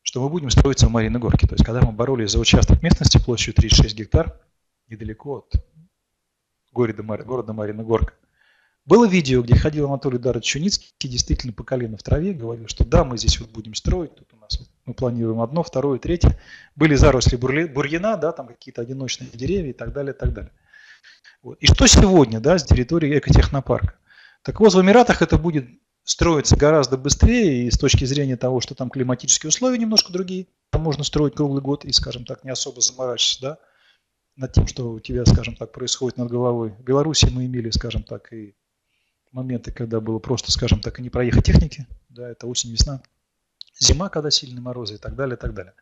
что мы будем строиться в Мариной Горке. То есть, когда мы боролись за участок местности площадью 36 гектар, недалеко от города, города Марина Горка, было видео, где ходил Анатолий Дарович Чуницкий, действительно по колено в траве, говорил, что да, мы здесь вот будем строить, тут у нас мы планируем одно, второе, третье. Были заросли бурьяна, да, там какие-то одиночные деревья и так далее, и так далее. Вот. И что сегодня, да, с территории экотехнопарка? Так вот, в Эмиратах это будет строиться гораздо быстрее, и с точки зрения того, что там климатические условия немножко другие, там можно строить круглый год и, скажем так, не особо заморачиваться, да, над тем, что у тебя, скажем так, происходит над головой. В Беларуси мы имели, скажем так, и моменты, когда было просто, скажем так, и не проехать техники, да, это осень, весна, зима, когда сильные морозы и так далее, и так далее.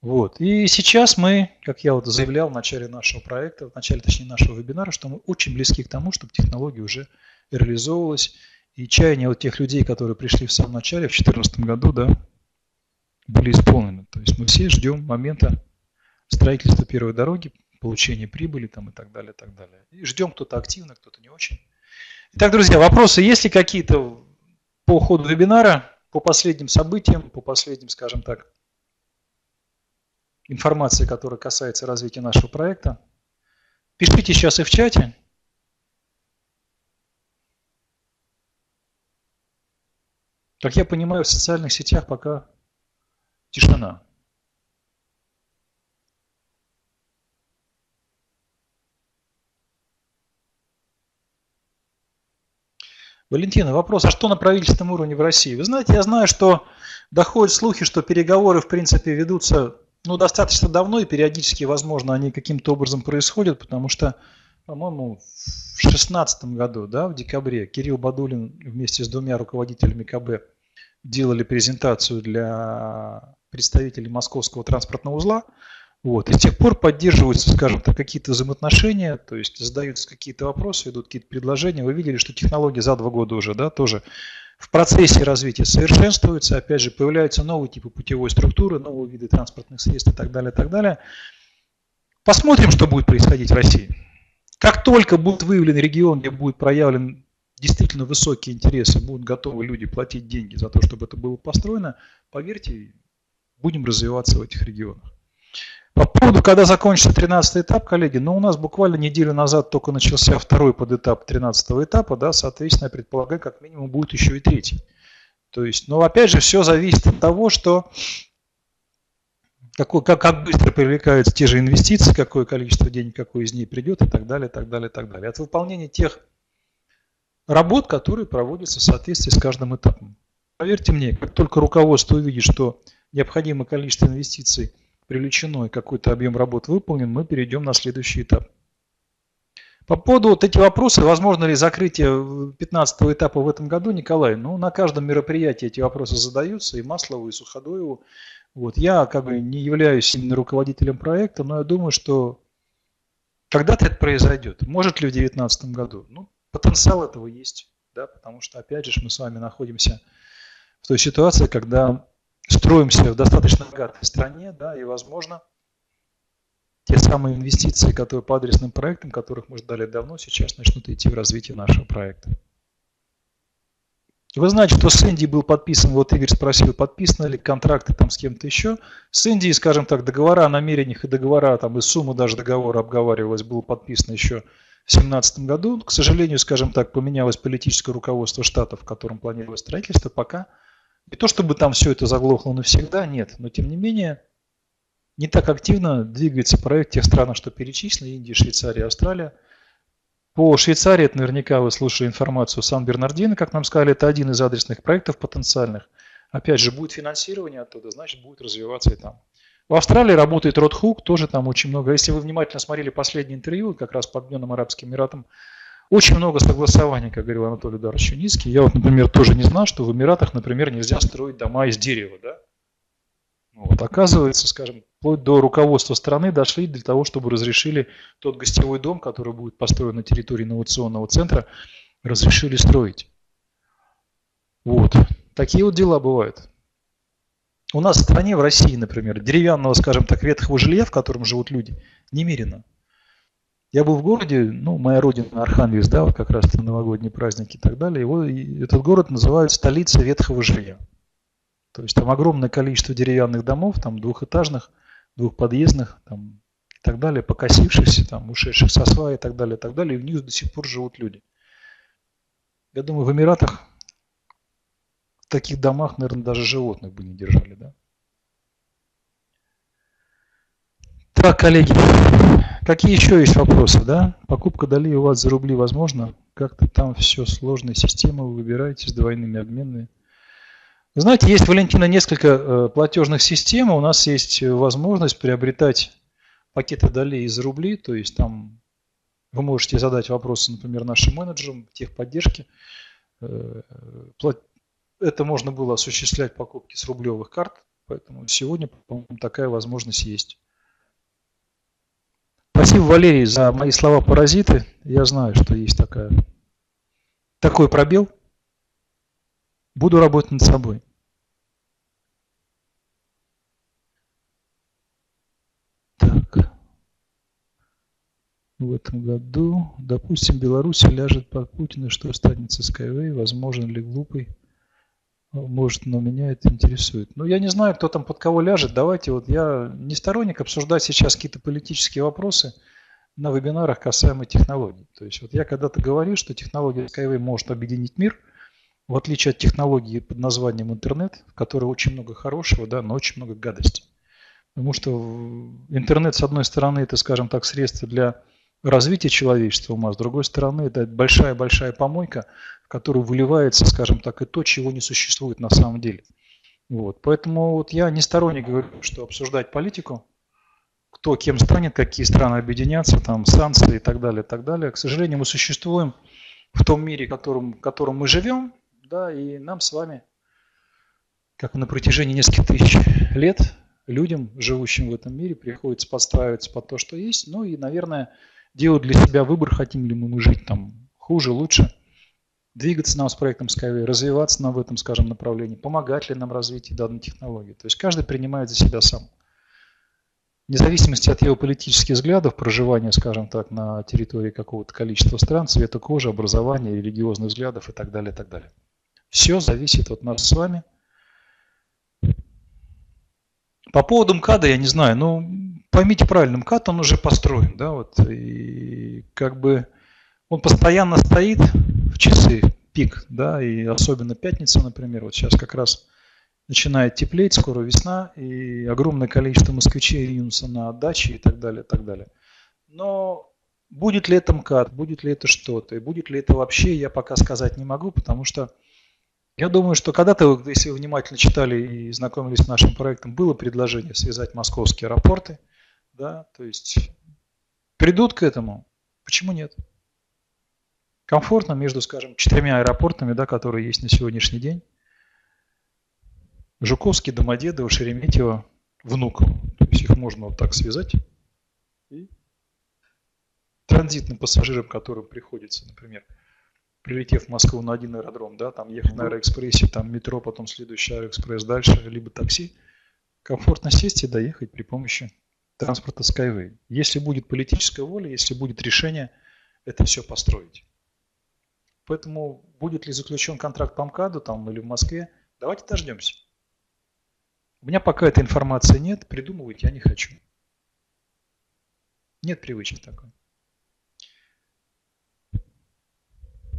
Вот. И сейчас мы, как я вот заявлял в начале нашего проекта, в начале, точнее, нашего вебинара, что мы очень близки к тому, чтобы технология уже реализовывалось. И чаяния вот тех людей, которые пришли в самом начале, в 2014 году, да, были исполнены. То есть мы все ждем момента строительства первой дороги, получения прибыли там и так далее, и так далее. И ждем кто-то активно, кто-то не очень. Итак, друзья, вопросы есть ли какие-то по ходу вебинара? по последним событиям, по последним, скажем так, информации, которая касается развития нашего проекта. Пишите сейчас и в чате. Как я понимаю, в социальных сетях пока тишина. Валентина, вопрос, а что на правительственном уровне в России? Вы знаете, я знаю, что доходят слухи, что переговоры, в принципе, ведутся ну, достаточно давно, и периодически, возможно, они каким-то образом происходят, потому что, по-моему, в 2016 году, да, в декабре, Кирилл Бадулин вместе с двумя руководителями КБ делали презентацию для представителей Московского транспортного узла, вот. И с тех пор поддерживаются, скажем так, какие-то взаимоотношения, то есть задаются какие-то вопросы, идут какие-то предложения. Вы видели, что технологии за два года уже, да, тоже в процессе развития совершенствуются, опять же, появляются новые типы путевой структуры, новые виды транспортных средств и так далее, и так далее. Посмотрим, что будет происходить в России. Как только будет выявлен регион, где будет проявлен действительно высокие интересы, будут готовы люди платить деньги за то, чтобы это было построено, поверьте, будем развиваться в этих регионах. По поводу, когда закончится 13 этап, коллеги, ну у нас буквально неделю назад только начался второй подэтап 13 этапа, да, соответственно, я предполагаю, как минимум будет еще и третий. То есть, ну опять же, все зависит от того, что какой, как, как быстро привлекаются те же инвестиции, какое количество денег, какое из них придет и так далее, и так далее, и так далее. От выполнения тех работ, которые проводятся в соответствии с каждым этапом. Поверьте мне, как только руководство увидит, что необходимое количество инвестиций – привлечено и какой-то объем работ выполнен, мы перейдем на следующий этап. По поводу вот эти вопросы, возможно ли закрытие 15 этапа в этом году, Николай, ну на каждом мероприятии эти вопросы задаются, и Маслову, и Суходоеву. Вот. Я как бы не являюсь именно руководителем проекта, но я думаю, что когда-то это произойдет. Может ли в 2019 году? Ну, потенциал этого есть, да, потому что, опять же, мы с вами находимся в той ситуации, когда строимся в достаточно богатой стране, да, и, возможно, те самые инвестиции, которые по адресным проектам, которых мы ждали давно, сейчас начнут идти в развитие нашего проекта. Вы знаете, что с Индией был подписан, вот Игорь спросил, подписаны ли контракты там с кем-то еще. С Индией, скажем так, договора о намерениях и договора, там и сумма даже договора обговаривалась, было подписано еще 2017 году. К сожалению, скажем так, поменялось политическое руководство штатов, в котором планировалось строительство, пока не то чтобы там все это заглохло навсегда, нет, но тем не менее не так активно двигается проект тех странах, что перечислены, Индия, Швейцария, Австралия. По Швейцарии это наверняка вы слушали информацию Сан-Бернардино, как нам сказали, это один из адресных проектов потенциальных. Опять же, будет финансирование оттуда, значит будет развиваться и там. В Австралии работает Ротхук, тоже там очень много. Если вы внимательно смотрели последнее интервью, как раз по Объединенным Арабским Эмиратам, очень много согласований, как говорил Анатолий Дарович Юницкий. Я вот, например, тоже не знал, что в Эмиратах, например, нельзя строить дома из дерева. Да? Ну вот, оказывается, скажем, вплоть до руководства страны дошли для того, чтобы разрешили тот гостевой дом, который будет построен на территории инновационного центра, разрешили строить. Вот. Такие вот дела бывают. У нас в стране, в России, например, деревянного, скажем так, ветхого жилья, в котором живут люди, немерено. Я был в городе, ну, моя родина Архангельск, да, вот как раз на новогодние праздники и так далее. Его, и этот город называют столицей ветхого жилья. То есть там огромное количество деревянных домов, там двухэтажных, двухподъездных, там и так далее, покосившихся, там, ушедших со сваи и так далее, и так далее, и в них до сих пор живут люди. Я думаю, в Эмиратах таких домах, наверное, даже животных бы не держали, да? Так, коллеги, какие еще есть вопросы, да? Покупка долей у вас за рубли возможно? Как-то там все сложная система, вы выбираете с двойными обменными. Вы знаете, есть, Валентина, несколько э, платежных систем. У нас есть возможность приобретать пакеты долей из рублей, то есть там вы можете задать вопросы, например, нашим менеджерам техподдержки. Это можно было осуществлять покупки с рублевых карт, поэтому сегодня, такая возможность есть. Спасибо, Валерий, за мои слова паразиты. Я знаю, что есть такая, такой пробел. Буду работать над собой. Так. В этом году, допустим, Беларусь ляжет под Путина, что останется Skyway, возможен ли глупый Может, но меня это интересует. Ну, я не знаю, кто там под кого ляжет. Давайте, вот я не сторонник обсуждать сейчас какие-то политические вопросы на вебинарах касаемо технологий. То есть вот я когда-то говорил, что технология Skyway может объединить мир, в отличие от технологии под названием интернет, в которой очень много хорошего, да, но очень много гадости. Потому что интернет, с одной стороны, это, скажем так, средство для развития человечества ума, с другой стороны, это большая-большая помойка, в которую выливается, скажем так, и то, чего не существует на самом деле. Вот. Поэтому вот я не сторонник говорю, что обсуждать политику, кто кем станет, какие страны объединятся, там санкции и так далее, и так далее. К сожалению, мы существуем в том мире, в котором, в котором мы живем, да, и нам с вами, как на протяжении нескольких тысяч лет, людям, живущим в этом мире, приходится подстраиваться под то, что есть, ну и, наверное, делать для себя выбор, хотим ли мы жить там хуже, лучше, двигаться нам с проектом Skyway, развиваться нам в этом, скажем, направлении, помогать ли нам развитии данной технологии. То есть каждый принимает за себя сам. Вне зависимости от его политических взглядов, проживания, скажем так, на территории какого-то количества стран, цвета кожи, образования, религиозных взглядов и так далее, и так далее. Все зависит от нас с вами. По поводу МКАДа я не знаю, ну, поймите правильно, МКАД, он уже построен, да, вот, и как бы он постоянно стоит часы пик, да, и особенно пятница, например, вот сейчас как раз начинает теплеть, скоро весна, и огромное количество москвичей ринутся на дачи и так далее, и так далее. Но будет ли это МКАД, будет ли это что-то, и будет ли это вообще, я пока сказать не могу, потому что я думаю, что когда-то, если вы внимательно читали и знакомились с нашим проектом, было предложение связать московские аэропорты. Да, то есть придут к этому. Почему нет? Комфортно между, скажем, четырьмя аэропортами, да, которые есть на сегодняшний день. Жуковский, Домодедово, Шереметьево, Внуково. То есть их можно вот так связать. И транзитным пассажирам, которым приходится, например, прилетев в Москву на один аэродром, да, там ехать на аэроэкспрессе, там метро, потом следующий аэроэкспресс дальше, либо такси, комфортно сесть и доехать при помощи транспорта Skyway. Если будет политическая воля, если будет решение это все построить. Поэтому будет ли заключен контракт по МКАДу там или в Москве, давайте дождемся. У меня пока этой информации нет, придумывать я не хочу. Нет привычки такой.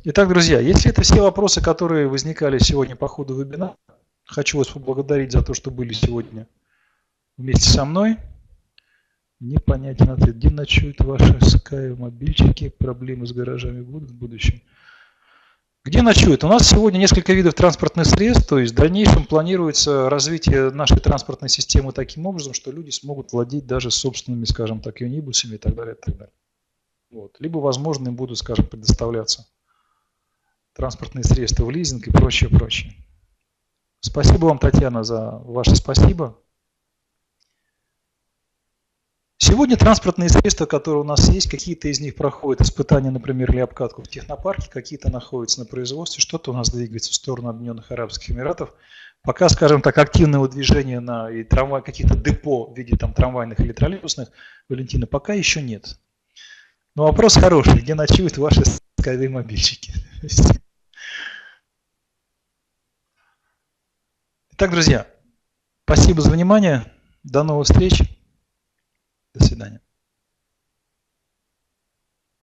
Итак, друзья, если это все вопросы, которые возникали сегодня по ходу вебинара, хочу вас поблагодарить за то, что были сегодня вместе со мной. Непонятен ответ. Где ночуют ваши Sky мобильчики? Проблемы с гаражами будут в будущем? Где ночуют? У нас сегодня несколько видов транспортных средств, то есть в дальнейшем планируется развитие нашей транспортной системы таким образом, что люди смогут владеть даже собственными, скажем так, юнибусами и так далее. И так далее. Вот. Либо, возможно, им будут, скажем, предоставляться транспортные средства в лизинг и прочее, прочее. Спасибо вам, Татьяна, за ваше спасибо. Сегодня транспортные средства, которые у нас есть, какие-то из них проходят испытания, например, или обкатку в технопарке, какие-то находятся на производстве, что-то у нас двигается в сторону Объединенных Арабских Эмиратов. Пока, скажем так, активного движения на и трамвай, каких-то депо в виде там, трамвайных или троллейбусных, Валентина, пока еще нет. Но вопрос хороший, где ночуют ваши скайвей мобильщики? Итак, друзья, спасибо за внимание. До новых встреч. До свидания.